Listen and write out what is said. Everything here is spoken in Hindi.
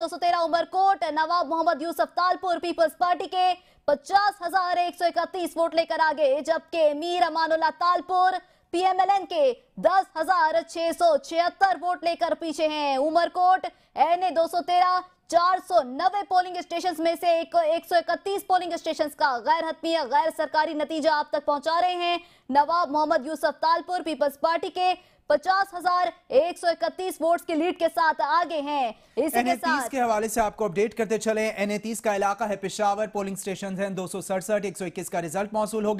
दो सौ तेरह उमरकोट, नवाब मोहम्मद यूसुफ तालपुर, पीपल्स पार्टी के पचास हज़ार एक सौ इकतीस वोट लेकर आगे, जबकि मीर अमानुल्ला तालपुर, पीएमएलएन के दस हज़ार छह सौ छिहत्तर वोट लेकर पीछे हैं। उमरकोट, एन ए दो सौ तेरह चार सौ नब्बे पोलिंग स्टेशन में से एक, एक सौ इकतीस पोलिंग स्टेशन का गैर हतमी या गैर सरकारी नतीजा आप तक पहुँचा रहे हैं। नवाब मोहम्मद यूसुफ तालपुर पीपल्स पार्टी के पचास हज़ार एक सौ इकतीस वोट की लीड के साथ आगे हैं। इसी के साथ के हवाले से आपको अपडेट करते चले एन का इलाका है पिशावर पोलिंग स्टेशन है दो सौ सड़सठ एक सौ इक्कीस का रिज़ल्ट मौसू हो